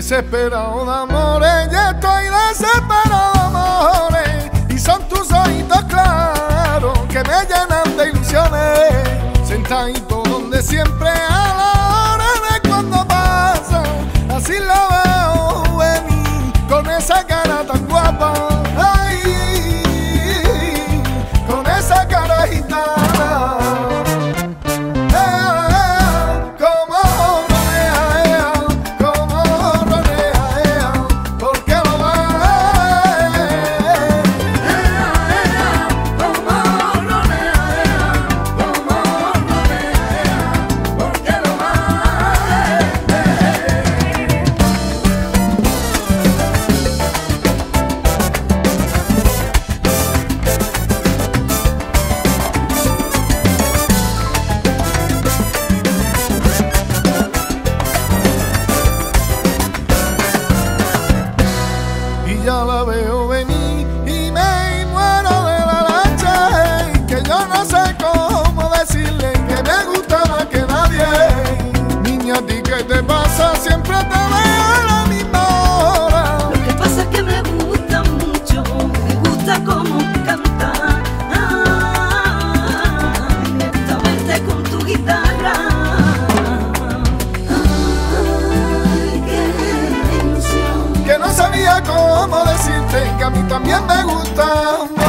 Desesperado de amores, ya estoy desesperado de amores. Y son tus ojitos claros que me llenan de ilusiones. Sentadito donde siempre a la hora de cuando pasa, así la veo venir con esa cara tan guapa. Ya la veo voltar